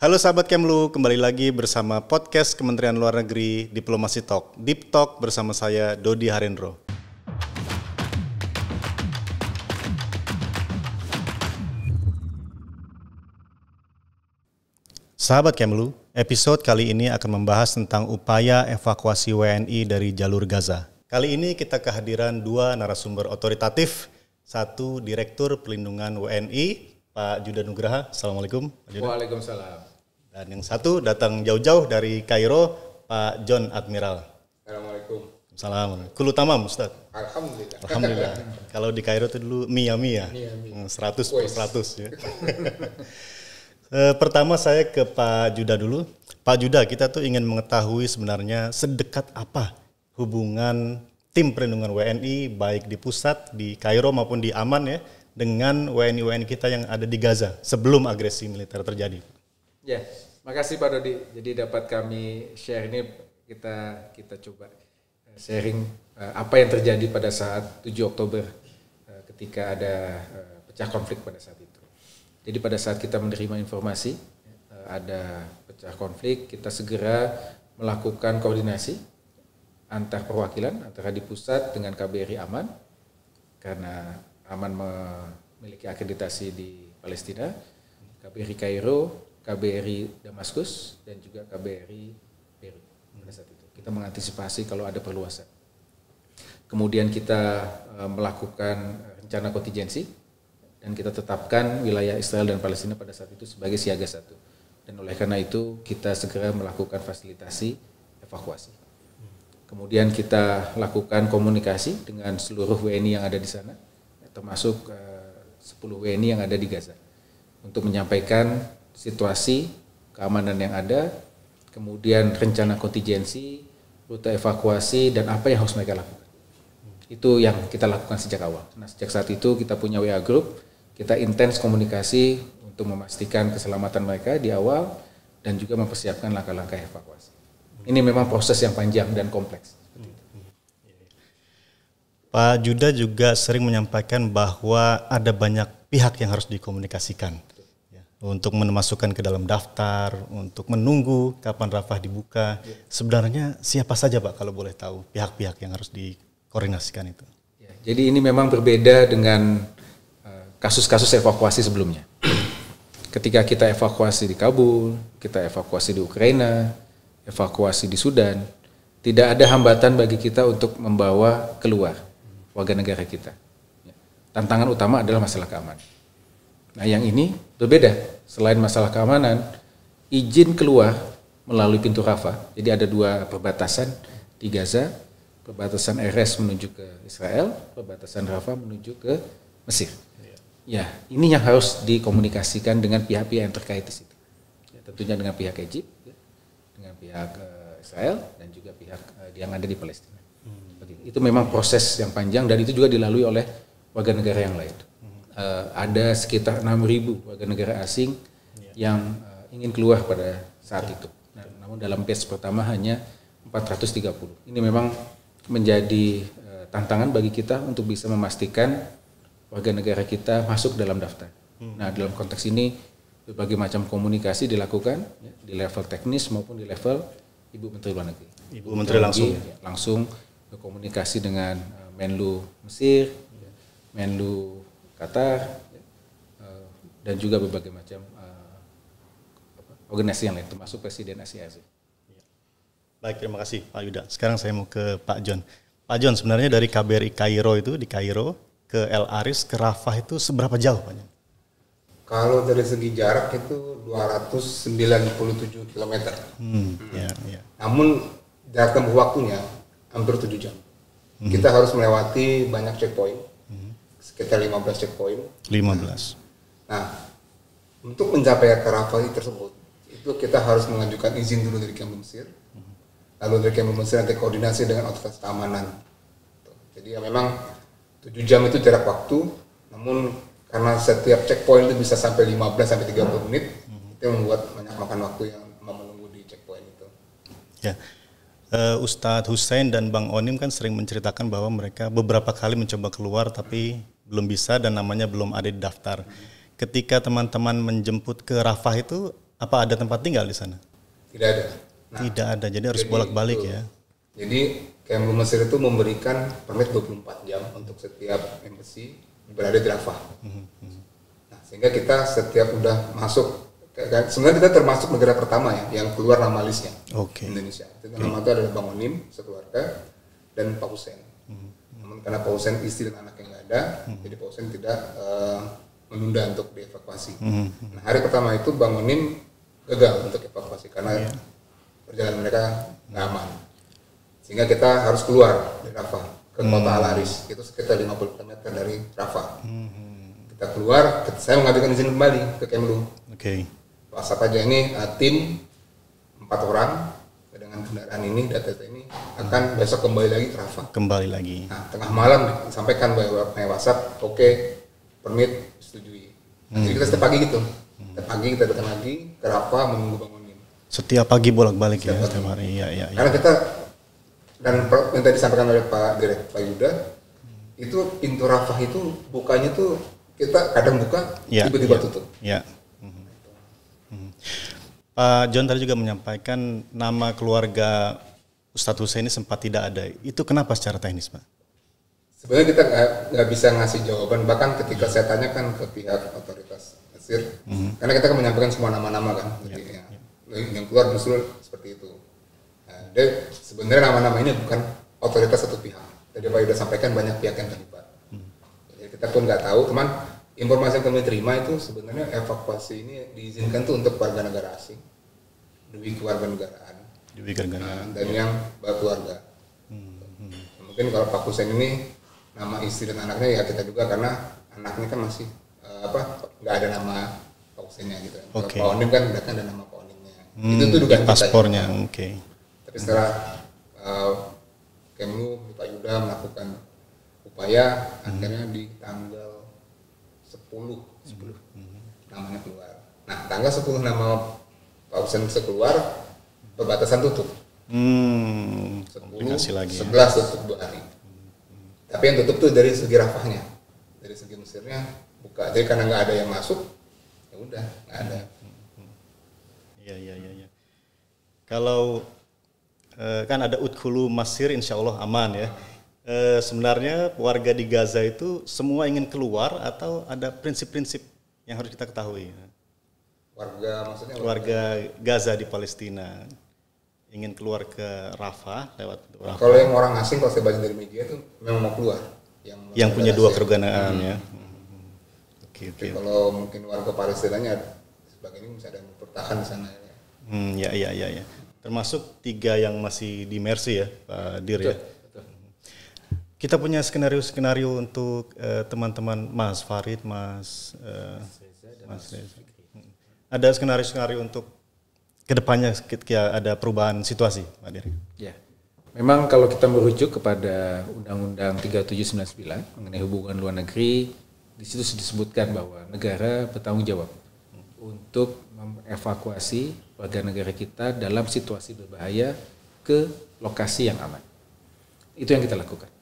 Halo sahabat Kemlu, kembali lagi bersama podcast Kementerian Luar Negeri Diplomasi Talk, Deep Talk bersama saya Dodi Harendro. Sahabat Kemlu, episode kali ini akan membahas tentang upaya evakuasi WNI dari jalur Gaza. Kali ini kita kehadiran dua narasumber otoritatif, satu Direktur Pelindungan WNI, Pak Judah Nugraha. Assalamualaikum. Waalaikumsalam. Dan yang satu datang jauh-jauh dari Kairo, Pak John Admiral. Assalamualaikum. Salam. Kulu tamam, Ustaz. Alhamdulillah. Alhamdulillah. Kalau di Kairo itu dulu Mia Mia. 100 per 100 ya. Eh, Pertama saya ke Pak Judah dulu. Pak Judah, kita tuh ingin mengetahui sebenarnya sedekat apa hubungan tim perlindungan WNI baik di pusat di Kairo maupun di Aman ya dengan WNI-WNI kita yang ada di Gaza sebelum agresi militer terjadi. Ya, makasih Pak Dodi. Jadi dapat kami share ini kita kita coba eh, sharing eh, apa yang terjadi pada saat 7 Oktober eh, ketika ada pecah konflik pada saat itu. Jadi pada saat kita menerima informasi ada pecah konflik, kita segera melakukan koordinasi antar perwakilan antara di pusat dengan KBRI Aman karena Aman memiliki akreditasi di Palestina, KBRI Kairo, KBRI Damaskus dan juga KBRI Beirut pada saat itu. Kita mengantisipasi kalau ada perluasan. Kemudian kita eh, melakukan rencana kontingensi dan kita tetapkan wilayah Israel dan Palestina pada saat itu sebagai siaga satu. Dan oleh karena itu kita segera melakukan fasilitasi evakuasi. Kemudian kita lakukan komunikasi dengan seluruh WNI yang ada di sana, termasuk eh, 10 WNI yang ada di Gaza, untuk menyampaikan situasi keamanan yang ada, kemudian rencana kontingensi, rute evakuasi, dan apa yang harus mereka lakukan. Itu yang kita lakukan sejak awal. Nah, sejak saat itu kita punya WA group, kita intens komunikasi untuk memastikan keselamatan mereka di awal dan juga mempersiapkan langkah-langkah evakuasi. Ini memang proses yang panjang dan kompleks. Pak Judah juga sering menyampaikan bahwa ada banyak pihak yang harus dikomunikasikan untuk memasukkan ke dalam daftar, untuk menunggu kapan Rafah dibuka. Sebenarnya siapa saja Pak kalau boleh tahu pihak-pihak yang harus dikoordinasikan itu? Ya, jadi ini memang berbeda dengan eh, kasus-kasus evakuasi sebelumnya. Ketika kita evakuasi di Kabul, kita evakuasi di Ukraina, evakuasi di Sudan, tidak ada hambatan bagi kita untuk membawa keluar warga negara kita. Ya. Tantangan utama adalah masalah keamanan. Nah, yang ini berbeda. Selain masalah keamanan, izin keluar melalui pintu Rafah. Jadi ada dua perbatasan di Gaza, perbatasan RS menuju ke Israel, perbatasan Rafah menuju ke Mesir. Ya, ini yang harus dikomunikasikan dengan pihak-pihak yang terkait di situ. Ya, tentunya dengan pihak Egypt, ya, dengan pihak eh, Israel dan juga pihak eh, yang ada di Palestina. Itu. Itu memang proses yang panjang dan itu juga dilalui oleh warga negara yang lain. Eh, ada sekitar 6.000 warga negara asing yang eh, ingin keluar pada saat itu. Nah, namun dalam batch pertama hanya 430. Ini memang menjadi eh, tantangan bagi kita untuk bisa memastikan warga negara kita masuk dalam daftar. Nah, dalam konteks ini berbagai macam komunikasi dilakukan ya, di level teknis maupun di level Ibu Menteri Luar Negeri. Ibu Menteri langsung. Ya, langsung berkomunikasi dengan Menlu Mesir, ya, Menlu Qatar, eh, dan juga berbagai macam apa, organisasi yang lain, termasuk Presiden Asia Asia. Baik, terima kasih Pak Yuda. Sekarang saya mau ke Pak John. Pak John, sebenarnya dari KBRI Kairo itu di Kairo ke El Aris ke Rafah itu seberapa jauh Pak John? Kalau dari segi jarak itu 297 km. Hmm, ya, ya. Namun jarak tempuh waktunya hampir 7 jam. Kita harus melewati banyak checkpoint, sekitar 15 checkpoint. 15. Nah, untuk mencapai ke Rafah tersebut, itu kita harus mengajukan izin dulu dari Kemlu Mesir. Lalu dari Kemlu Mesir nanti koordinasi dengan otoritas keamanan. Jadi ya memang 7 jam itu jarak waktu, namun karena setiap checkpoint itu bisa sampai 15 sampai 30 menit, itu membuat banyak makan waktu yang menunggu di checkpoint itu. Ya. Eh, Ustadz Hussein dan Bang Onim kan sering menceritakan bahwa mereka beberapa kali mencoba keluar tapi belum bisa dan namanya belum ada di daftar. Ketika teman-teman menjemput ke Rafah itu Apa ada tempat tinggal di sana? Tidak ada. Nah, Tidak ada, jadi harus bolak-balik ya. Jadi Kemlu Mesir itu memberikan permit 24 jam untuk setiap embassy berada di Rafah. Nah, sehingga kita setiap udah masuk kayak- sebenarnya kita termasuk negara pertama ya yang keluar nama listnya Oke. Indonesia. Itu nama itu adalah Bang Onim sekeluarga dan Pak Hussein. Namun karena Pak Hussein istri dan anaknya nggak ada, jadi Pak Hussein tidak eh, menunda untuk dievakuasi. Nah, hari pertama itu Bang Onim gagal untuk evakuasi karena perjalanan mereka nggak aman. Sehingga kita harus keluar dari Rafah ke kota Al Aris, itu sekitar 50 km dari Rafah. Kita keluar, saya mengajukan izin kembali ke Kemlu. Oke. WhatsApp aja ini uh, tim empat orang dengan kendaraan ini data ini akan besok kembali lagi ke Rafah. Kembali lagi. Nah tengah malam disampaikan bahwa by WhatsApp oke permit setujui. Nah, Jadi kita setiap pagi gitu. Setiap pagi kita datang lagi ke Rafah menunggu bangunin. Setiap pagi bolak-balik ya, Setiap setiap hari. Iya, iya, iya. Karena kita dan yang tadi disampaikan oleh Pak Direk Pak Yuda itu pintu Rafah itu bukanya tuh kita kadang buka Iya, tiba-tiba iya. tutup. Ya. Mhm. Pak John tadi juga menyampaikan nama keluarga Ustadz Hussein ini sempat tidak ada. Itu kenapa secara teknis, Pak? Sebenarnya kita nggak bisa ngasih jawaban bahkan ketika saya tanyakan ke pihak otoritas Mesir, karena kita kan menyampaikan semua nama-nama kan, jadi ya, yang keluar justru seperti itu. Nah, dia sebenarnya nama-nama ini bukan otoritas satu pihak. Tadi Pak Yuda sampaikan banyak pihak yang terlibat. Jadi kita pun nggak tahu, teman. Informasi yang kami terima itu sebenarnya evakuasi ini diizinkan tuh untuk warga negara asing, demi keluarga negaraan, Wigan Nah, dan yang keluarga. Mungkin kalau Pak Hussein ini nama istri dan anaknya ya kita juga karena anaknya kan masih eh, apa nggak ada nama Pak Husseinnya gitu. Kalau Oke. Pak Onim kan udah kan ada nama Pak Onimnya. Hmm, itu tuh dugaan paspornya, oke. Tapi setelah eh, Kemlu Pak Yuda melakukan upaya akhirnya di tanggal 10 10 namanya keluar. Nah, tanggal 10 nama Pak keluar perbatasan tutup. Hmm, 10, komplikasi lagi. ya. 11 tutup dua hari. Tapi yang tutup tuh dari segi rafahnya, dari segi Mesirnya buka. Jadi karena nggak ada yang masuk, ya udah nggak ada. Iya, iya, iya. iya. Kalau eh, kan ada Udkhulu Masir, insya Allah aman ya. Eh, sebenarnya warga di Gaza itu semua ingin keluar atau ada prinsip-prinsip yang harus kita ketahui? Warga maksudnya Warga Gaza di Palestina ingin keluar ke Rafah lewat Rafah. Kalau yang orang asing kalau saya baca dari media tuh memang mau keluar. Yang, yang punya dua Asia. keruganaan ya. Hmm. Oke oke. Tapi kalau mungkin warga Palestinanya sebagainya bisa ada yang bertahan di sana. Ya. Hmm, ya ya ya ya. Termasuk tiga yang masih di Mercy ya, Pak Dir ya. Kita punya skenario-skenario untuk eh, teman-teman Mas Farid, Mas eh, Mas Reza. Hmm. Ada skenario-skenario untuk ke depannya ketika ada perubahan situasi, Pak Dir. Ya. Memang kalau kita merujuk kepada Undang-Undang 3799 mengenai hubungan luar negeri, di situ disebutkan bahwa negara bertanggung jawab untuk mengevakuasi warga negara kita dalam situasi berbahaya ke lokasi yang aman. Itu yang kita lakukan.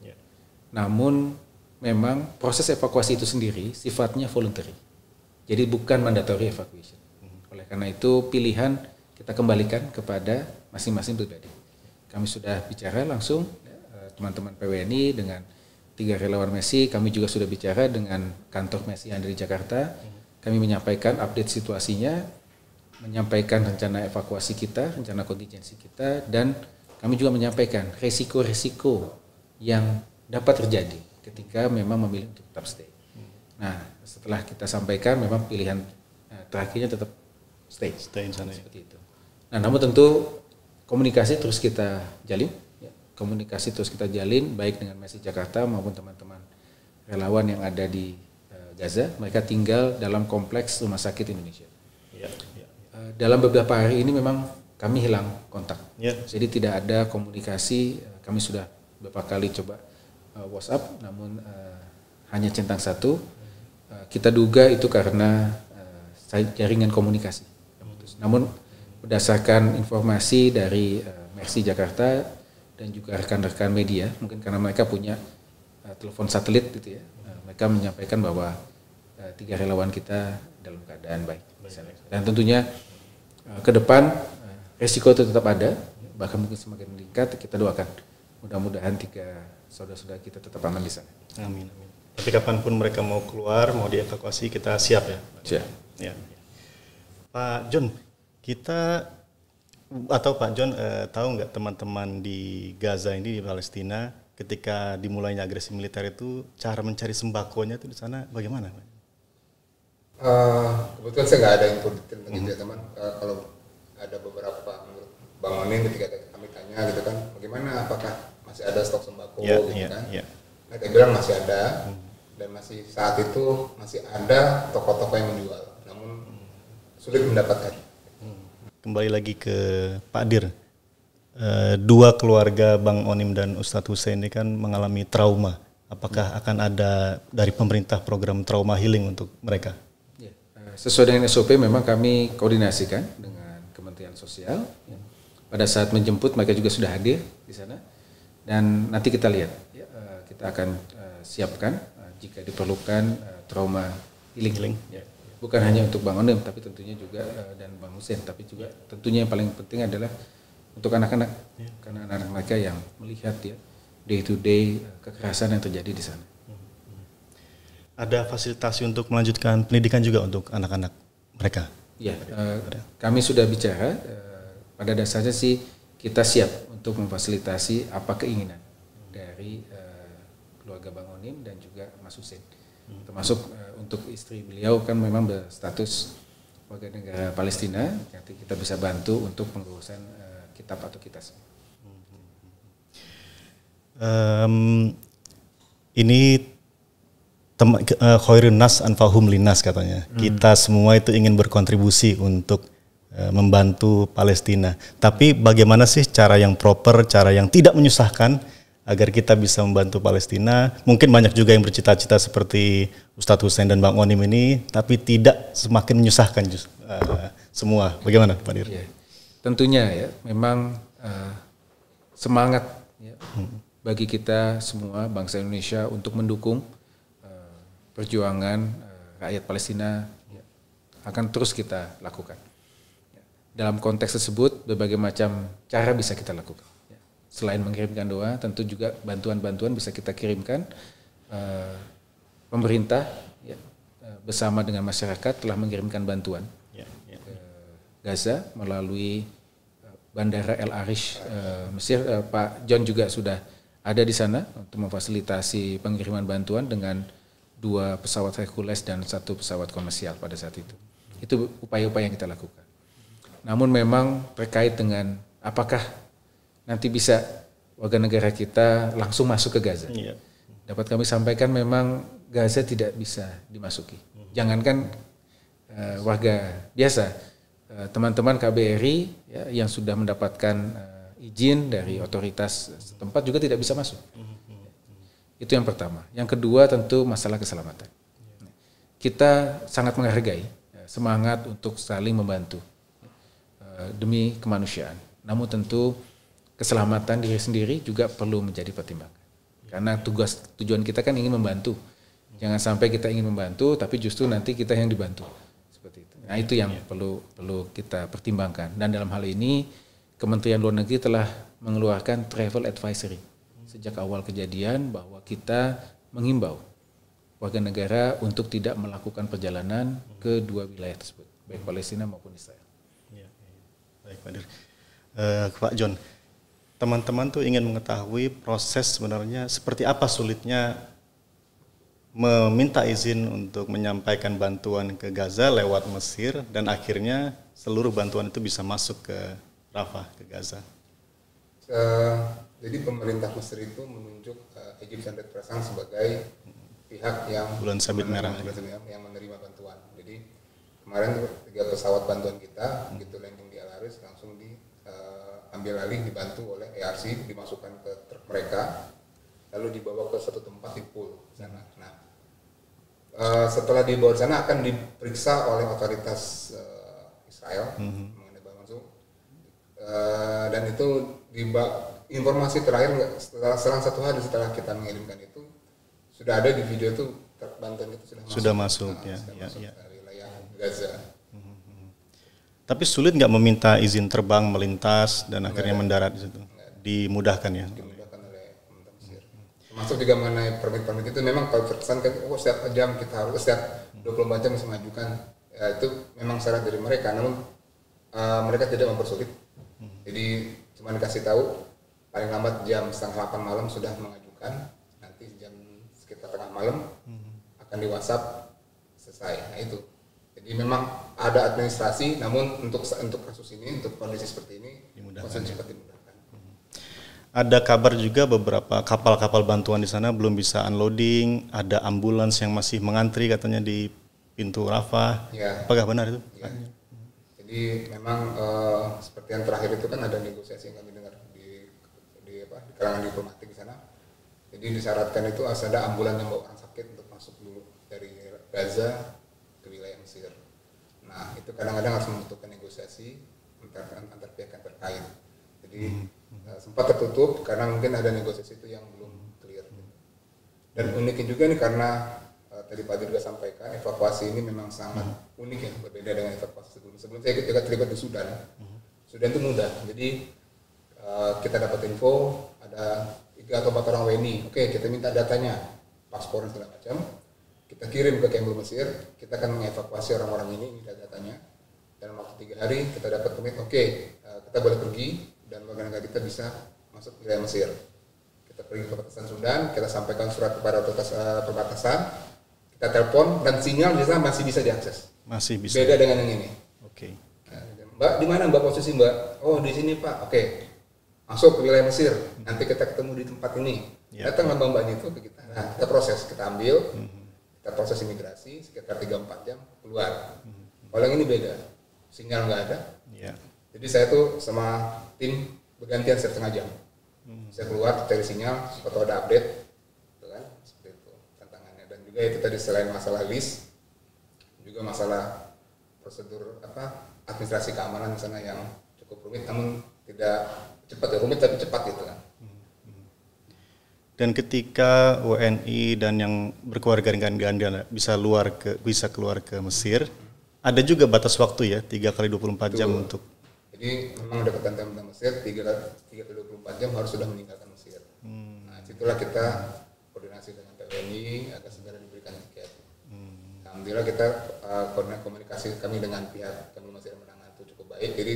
Namun memang proses evakuasi itu sendiri sifatnya voluntary. Jadi bukan mandatory evacuation. Oleh karena itu pilihan kita kembalikan kepada masing-masing pribadi. Kami sudah bicara langsung eh, teman-teman PWNI dengan tiga relawan Messi, kami juga sudah bicara dengan kantor Messi yang ada di Jakarta. Kami menyampaikan update situasinya, menyampaikan rencana evakuasi kita, rencana kontingensi kita, dan kami juga menyampaikan resiko-resiko yang dapat terjadi ketika memang memilih untuk tetap stay. Nah, setelah kita sampaikan, memang pilihan eh, terakhirnya tetap stay. Stay di sana ya. Seperti itu. Nah, namun tentu komunikasi terus kita jalin, ya. komunikasi terus kita jalin baik dengan Messi Jakarta maupun teman-teman relawan yang ada di eh, Gaza. Mereka tinggal dalam kompleks rumah sakit Indonesia. Ya, ya. Eh, dalam beberapa hari ini memang kami hilang kontak. Ya. Jadi tidak ada komunikasi. Kami sudah beberapa kali coba eh, WhatsApp, namun eh, hanya centang satu. Eh, kita duga itu karena eh, jaringan komunikasi. Namun berdasarkan informasi dari eh, Mercy Jakarta dan juga rekan-rekan media, mungkin karena mereka punya eh, telepon satelit gitu ya, eh, mereka menyampaikan bahwa eh, tiga relawan kita dalam keadaan baik. Dan tentunya uh, ke depan uh, resiko itu tetap ada, bahkan mungkin semakin meningkat. Kita doakan mudah-mudahan tiga saudara-saudara kita tetap aman di sana. Amin. amin. Tapi kapan pun mereka mau keluar, mau dievakuasi, kita siap ya. Siap. Ya. Pak John, kita atau Pak John eh, tahu nggak teman-teman di Gaza ini di Palestina ketika dimulainya agresi militer itu cara mencari sembakonya itu di sana bagaimana? Uh, kebetulan saya nggak ada info detail tentang itu ya teman. Uh, kalau ada beberapa bangunin ketika kami tanya gitu kan, bagaimana apakah masih ada stok sembako Ya, gitu ya, kan? ya. Mereka bilang masih ada dan masih saat itu masih ada toko-toko yang menjual, namun sulit mendapatkan. Kembali lagi ke Pak Dir. Eh, dua keluarga Bang Onim dan Ustadz Hussein ini kan mengalami trauma. Apakah akan ada dari pemerintah program trauma healing untuk mereka? Ya, eh, Sesuai dengan SOP memang kami koordinasikan dengan Kementerian Sosial. ya. Pada saat menjemput mereka juga sudah hadir di sana dan nanti kita lihat ya, eh, kita akan eh, siapkan eh, jika diperlukan trauma healing. Ya. Bukan hanya untuk Bang Onim tapi tentunya juga dan Bang Hussein tapi juga tentunya yang paling penting adalah untuk anak-anak karena anak-anak mereka yang melihat ya day to day kekerasan yang terjadi di sana. Ada fasilitasi untuk melanjutkan pendidikan juga untuk anak-anak mereka? Ya, eh, kami sudah bicara. pada dasarnya sih kita siap untuk memfasilitasi apa keinginan dari eh, keluarga Bang Onim dan juga Mas Hussein. Termasuk eh, untuk istri beliau kan memang berstatus warga negara Palestina. Nanti kita bisa bantu untuk pengurusan eh, kitab atau kitas. Em, ini tem- ke- eh, khairun nas anfahum linas katanya. Kita semua itu ingin berkontribusi untuk membantu Palestina. Tapi bagaimana sih cara yang proper, cara yang tidak menyusahkan agar kita bisa membantu Palestina? Mungkin banyak juga yang bercita-cita seperti Ustadz Hussein dan Bang Onim ini, tapi tidak semakin menyusahkan eh, semua. Bagaimana Pak Dir? Ya, tentunya ya memang eh, semangat ya, bagi kita semua bangsa Indonesia untuk mendukung eh, perjuangan eh, rakyat Palestina ya, akan terus kita lakukan. Dalam konteks tersebut berbagai macam cara bisa kita lakukan. Selain mengirimkan doa, tentu juga bantuan-bantuan bisa kita kirimkan. Eh, pemerintah ya, eh, bersama dengan masyarakat telah mengirimkan bantuan Ya, ya. ke Gaza melalui eh, Bandara El Arish Mesir. Pak John juga sudah ada di sana untuk memfasilitasi pengiriman bantuan dengan dua pesawat Hercules dan satu pesawat komersial pada saat itu. Itu upaya-upaya yang kita lakukan. Namun memang terkait dengan apakah nanti bisa warga negara kita langsung masuk ke Gaza. Iya. Dapat kami sampaikan memang Gaza tidak bisa dimasuki. Jangankan eh, warga biasa, eh, teman-teman KBRI ya, yang sudah mendapatkan eh, izin dari otoritas setempat juga tidak bisa masuk. Itu yang pertama. Yang kedua tentu masalah keselamatan. Kita sangat menghargai ya, semangat untuk saling membantu demi kemanusiaan. Namun tentu keselamatan diri sendiri juga perlu menjadi pertimbangan. Karena tugas tujuan kita kan ingin membantu. Jangan sampai kita ingin membantu tapi justru nanti kita yang dibantu. Seperti itu. Nah, itu yang perlu perlu kita pertimbangkan. Dan dalam hal ini Kementerian Luar Negeri telah mengeluarkan travel advisory sejak awal kejadian bahwa kita menghimbau warga negara untuk tidak melakukan perjalanan ke dua wilayah tersebut, baik Palestina maupun Israel. Baik Pak Dir. Eh, Pak John, teman-teman tuh ingin mengetahui proses sebenarnya seperti apa sulitnya meminta izin untuk menyampaikan bantuan ke Gaza lewat Mesir dan akhirnya seluruh bantuan itu bisa masuk ke Rafah ke Gaza. Eh, jadi pemerintah Mesir itu menunjuk eh, Egyptian Red Crescent sebagai pihak yang Bulan sabit merah. Bulan sabit merah yang menerima bantuan. Kemarin tiga pesawat bantuan kita begitu landing di Al Aris langsung diambil alih dibantu oleh ARC dimasukkan ke truk mereka lalu dibawa ke satu tempat di pool sana. Nah eh, setelah dibawa di sana akan diperiksa oleh otoritas eh, Israel mengenai barang masuk Eh, dan itu diba- informasi terakhir setelah selang satu hari setelah kita mengirimkan itu sudah ada di video itu truk bantuan itu sudah masuk, Sudah masuk, Nah, ya, sudah ya, masuk ya. Gaza Tapi sulit nggak meminta izin terbang melintas dan akhirnya mendarat di situ? Dimudahkan ya? dimudahkan oleh pemerintah Mesir. Termasuk juga mengenai permit-permit itu memang kalau terkesan kan oh setiap jam kita harus setiap 24 jam bisa mengajukan ya, itu memang syarat dari mereka namun uh, mereka tidak mempersulit. Jadi cuma dikasih tahu paling lambat jam setengah 8 malam sudah mengajukan nanti jam sekitar tengah malam akan di WhatsApp selesai. Nah itu. Jadi memang ada administrasi, namun untuk untuk kasus ini, untuk kondisi seperti ini, Dimudahkan, ya. cepat dimudahkan. Ada kabar juga beberapa kapal-kapal bantuan di sana belum bisa unloading, ada ambulans yang masih mengantri katanya di pintu Rafah. Ya. Apakah benar itu? Ya. Jadi memang eh, seperti yang terakhir itu kan ada negosiasi yang kami dengar di di apa di kalangan diplomatik di sana. Jadi disyaratkan itu harus ada ambulan yang bawa orang sakit untuk masuk dulu dari Gaza. Nah itu kadang-kadang harus membutuhkan negosiasi antar antar pihak yang terkait. Jadi eh, sempat tertutup karena mungkin ada negosiasi itu yang belum clear. Dan uniknya juga nih karena eh, tadi Pak juga sampaikan evakuasi ini memang sangat unik ya berbeda dengan evakuasi sebelumnya. Sebelum saya juga terlibat di Sudan. Sudan itu mudah. Jadi eh, kita dapat info ada tiga atau empat orang WNI. Oke kita minta datanya, paspor dan segala macam. Kita kirim ke Kemlu Mesir. Kita akan mengevakuasi orang-orang ini minta datanya. Dalam waktu tiga hari kita dapat komit. Oke eh, kita boleh pergi dan warga negara kita bisa masuk ke wilayah Mesir kita pergi ke perbatasan Sudan, kita sampaikan surat kepada otoritas eh, perbatasan, kita telepon dan sinyal di sana masih bisa diakses. Masih bisa. Beda dengan yang ini. Oke. Nah, Mbak, di mana Mbak posisi Mbak? Oh, di sini Pak. Oke. Masuk ke wilayah Mesir. Nanti kita ketemu di tempat ini. Ya. Datang Mbak Mbaknya itu ke kita. Nah, kita proses, kita ambil, kita proses imigrasi sekitar 3-4 jam keluar. Kalau yang ini beda. Sinyal nggak ada, Ya. jadi saya tuh sama tim bergantian setengah jam. Saya keluar cari sinyal, siapa tahu ada update, gitu kan? Seperti itu tantangannya. Dan juga itu tadi selain masalah list, juga masalah prosedur apa administrasi keamanan di sana yang cukup rumit, namun tidak cepat ya rumit tapi cepat gitu kan. Dan ketika WNI dan yang berkeluarga dengan Ganda bisa luar ke bisa keluar ke Mesir, ada juga batas waktu ya, 3 kali 24 jam Betul. untuk Jadi memang ada ketentuan tentang Mesir, 3 tiga kali 24 jam harus sudah meninggalkan Mesir. Nah, situlah kita koordinasi dengan TNI agar segera diberikan tiket. Alhamdulillah kita uh, koordinasi komunikasi kami dengan pihak Kemlu Mesir Menangan itu cukup baik. Jadi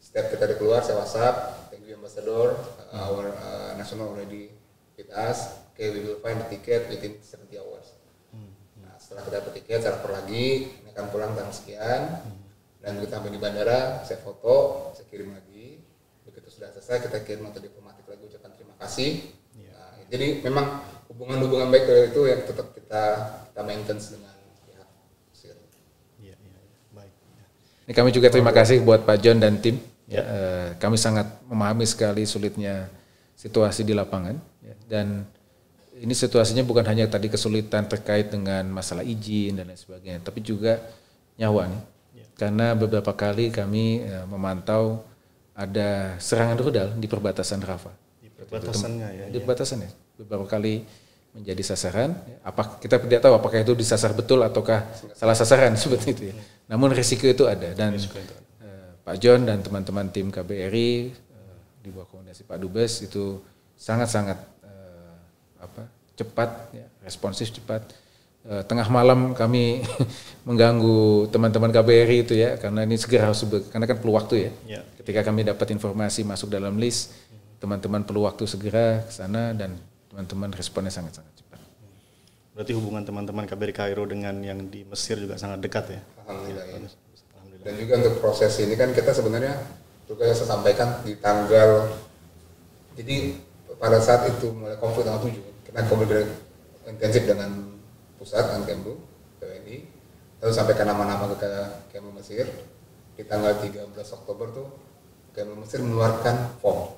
setiap kita ada keluar saya WhatsApp, thank you ambassador, uh, our uh, national already with us. Okay, we will find the ticket within 70 hours. Nah, setelah kita dapat tiket, saya lapor lagi, ini akan pulang tanggal sekian, dan begitu sampai di bandara, saya foto, saya kirim lagi. Begitu sudah selesai, kita kirim nota diplomatik lagi ucapan terima kasih. Nah, jadi memang hubungan-hubungan baik itu yang tetap kita kita maintain dengan pihak. Iya, iya, iya. baik. Ini kami juga terima kasih buat Pak John dan tim. Ya, kami sangat memahami sekali sulitnya situasi di lapangan. ya. Dan ini situasinya bukan hanya tadi kesulitan terkait dengan masalah izin dan lain sebagainya, tapi juga nyawa nih. Karena beberapa kali kami eh, memantau ada serangan rudal di perbatasan Rafah. Di perbatasannya ya. Di perbatasan ya. Beberapa kali menjadi sasaran. Apa kita tidak tahu apakah itu disasar betul ataukah salah sasaran seperti itu ya. Namun risiko itu ada dan eh, Pak John dan teman-teman tim KBRI di bawah koordinasi Pak Dubes itu sangat-sangat eh, apa cepat ya, responsif cepat. Eh, tengah malam kami mengganggu teman-teman KBRI itu ya karena ini segera harus karena kan perlu waktu ya. Ya. Ketika kami dapat informasi masuk dalam list, teman-teman perlu waktu segera ke sana dan teman-teman responnya sangat-sangat cepat. Berarti hubungan teman-teman KBRI Kairo dengan yang di Mesir juga sangat dekat ya. Alhamdulillah ya. Alhamdulillah. Dan juga untuk proses ini kan kita sebenarnya juga saya sampaikan di tanggal jadi pada saat itu mulai konflik tanggal 7 kita komunikasi intensif dengan pusat dengan Kemlu TNI lalu sampaikan nama-nama ke Kemlu Mesir. Di tanggal 13 Oktober tuh Kemlu Mesir mengeluarkan form.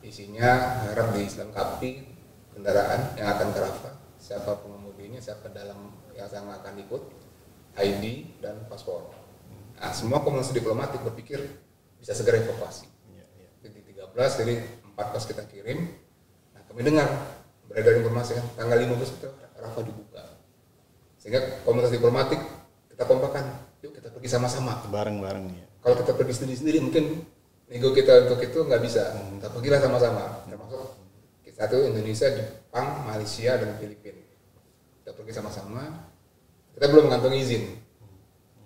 Isinya harap dilengkapi kendaraan yang akan ke Rafah siapa pengemudinya siapa dalam yang akan ikut ID dan paspor. Nah semua komunikasi diplomatik berpikir bisa segera evakuasi Iya, iya. jadi 13 jadi 14 kita kirim nah kami dengar beredar informasi kan tanggal 15 itu Rafah dibuka sehingga komunitas diplomatik kita kompakan yuk kita pergi sama-sama Bareng-bareng ya. kalau kita pergi sendiri-sendiri mungkin nego kita untuk itu nggak bisa. Kita pergilah sama-sama. Termasuk satu Indonesia, Jepang, Malaysia dan Filipina. Kita pergi sama-sama. Kita belum mengantongi izin.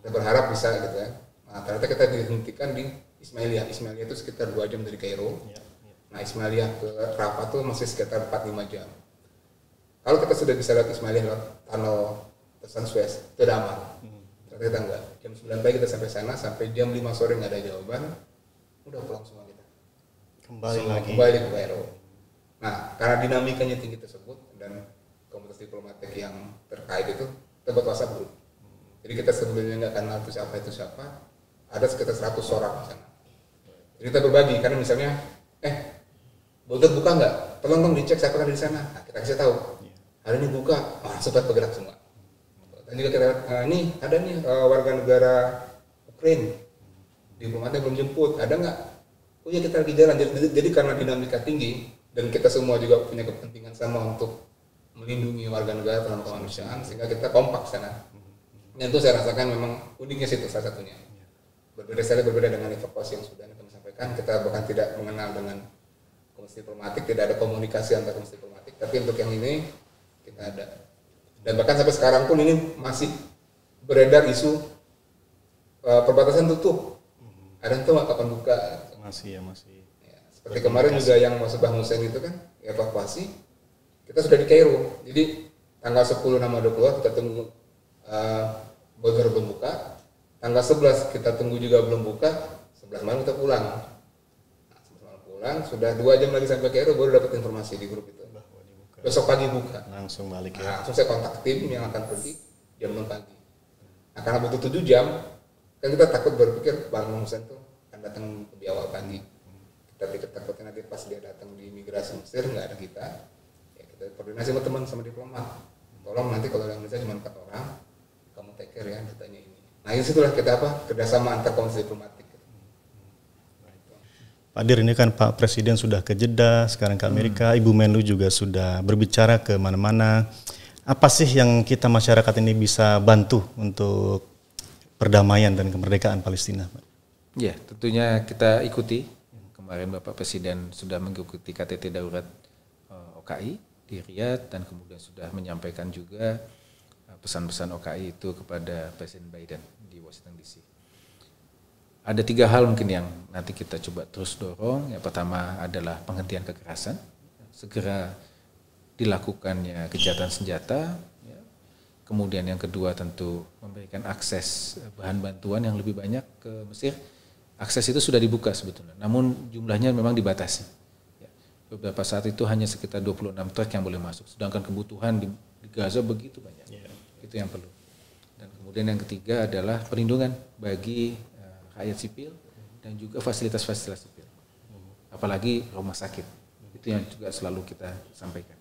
Kita berharap bisa gitu ya. Nah, ternyata kita dihentikan di Ismailia. Ismailia itu sekitar dua jam dari Kairo. Ya, ya. Nah Ismailia ke Rafah tuh masih sekitar 4-5 jam. Kalau kita sudah bisa lewat Ismailia lewat tunnel pesan Suez, itu udah aman. Ternyata kita enggak. Jam 9 pagi kita sampai sana, sampai jam 5 sore nggak ada jawaban, udah pulang semua kita. Kembali Semua lagi. Kembali ke Kairo. Nah, karena dinamikanya tinggi tersebut dan komunitas diplomatik yang terkait itu, kita buat WhatsApp group. Jadi kita sebelumnya nggak kenal itu siapa itu siapa, ada sekitar 100 orang di sana. Kita berbagi karena misalnya, eh, Bogor buka nggak? Tolong dong dicek siapa kan di sana. Nah, kita kasih tahu. Hari ini buka, ah, sempat bergerak semua. Dan juga kita, "Ah, ini ada nih eh, warga negara Ukraina, diplomatnya belum jemput, ada nggak? Oh iya kita lagi jalan. Jadi, jadi karena dinamika tinggi dan kita semua juga punya kepentingan sama untuk melindungi warga negara dalam kemanusiaan, sehingga kita kompak sana. Dan itu saya rasakan memang uniknya situ salah satunya. Berbeda sekali berbeda dengan evakuasi yang sudah sampaikan. Kita bahkan tidak mengenal dengan komisi diplomatik, tidak ada komunikasi antar komisi diplomatik. Tapi untuk yang ini kita ada. Dan bahkan sampai sekarang pun ini masih beredar isu eh, perbatasan tutup. Ada yang tahu nggak kapan buka? Masih ya masih. Ya, seperti kemarin juga yang masuk Bang Hussein itu kan evakuasi, kita sudah di Kairo. Jadi tanggal 10 nama udah keluar, kita tunggu uh, Bogor belum buka. Tanggal 11 kita tunggu juga belum buka, 11 malam kita pulang. Nah, 11 malam pulang, sudah dua jam lagi sampai Kairo baru dapat informasi di grup itu. Besok pagi buka. Langsung balik Nah, ya. langsung saya kontak tim yang akan pergi jam 6 pagi. Nah, karena butuh 7 jam, kan kita takut berpikir Bang Hussein tuh akan datang lebih awal pagi. Kita pikir takutnya nanti pas dia datang di imigrasi Mesir nggak ada kita. Ya kita koordinasi sama teman sama diplomat. Tolong nanti kalau yang Indonesia cuma empat orang, kamu take care ya ditanya ini. Nah ini situlah kita apa kerjasama antar komisi diplomatik. Pak Dir, ini kan Pak Presiden sudah ke Jeddah, sekarang ke Amerika, Ibu Menlu juga sudah berbicara ke mana-mana. Apa sih yang kita masyarakat ini bisa bantu untuk perdamaian dan kemerdekaan Palestina? Pak? Ya, tentunya kita ikuti. Kemarin Bapak Presiden sudah mengikuti KTT darurat eh, OKI di Riyadh dan kemudian sudah menyampaikan juga eh, pesan-pesan OKI itu kepada Presiden Biden di Washington DC. Ada tiga hal mungkin yang nanti kita coba terus dorong. Yang pertama adalah penghentian kekerasan, segera dilakukannya kejahatan senjata. ya. Kemudian yang kedua tentu memberikan akses eh, bahan bantuan yang lebih banyak ke Mesir. Akses itu sudah dibuka sebetulnya, namun jumlahnya memang dibatasi. Ya. Beberapa saat itu hanya sekitar 26 truk yang boleh masuk, sedangkan kebutuhan di, Gaza begitu banyak. Itu yang perlu. Dan kemudian yang ketiga adalah perlindungan bagi rakyat sipil dan juga fasilitas-fasilitas sipil. Apalagi rumah sakit. Itu yang juga selalu kita sampaikan.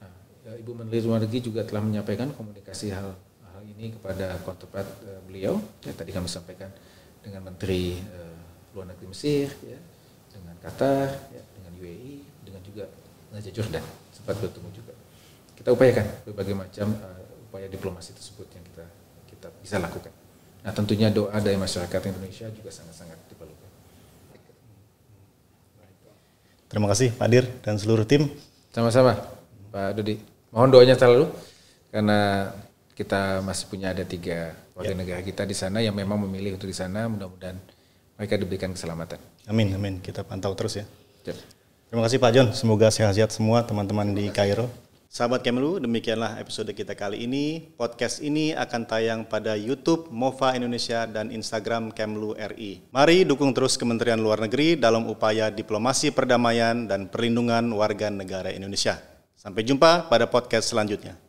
Nah, ya, Ibu Menteri Luar Negeri juga telah menyampaikan komunikasi hal hal ini kepada counterpart eh, beliau. Ya, tadi kami sampaikan dengan Menteri eh, Luar Negeri Mesir, ya, dengan Qatar, ya, dengan UAE, dengan juga Raja Jordan sempat bertemu juga. Kita upayakan berbagai macam eh, upaya diplomasi tersebut yang kita kita bisa lakukan. Nah tentunya doa dari masyarakat Indonesia juga sangat-sangat diperlukan. Terima kasih Pak Dir dan seluruh tim. Sama-sama Pak Dodi. Mohon doanya selalu karena kita masih punya ada tiga warga negara kita di sana yang memang memilih untuk di sana. Mudah-mudahan mereka diberikan keselamatan. Amin, amin. Kita pantau terus ya. Siap. Terima kasih Pak John. Semoga sehat-sehat semua teman-teman di Kairo. Sahabat Kemlu, demikianlah episode kita kali ini. Podcast ini akan tayang pada YouTube Mova Indonesia dan Instagram Kemlu RI. Mari dukung terus Kementerian Luar Negeri dalam upaya diplomasi perdamaian dan perlindungan warga negara Indonesia. Sampai jumpa pada podcast selanjutnya.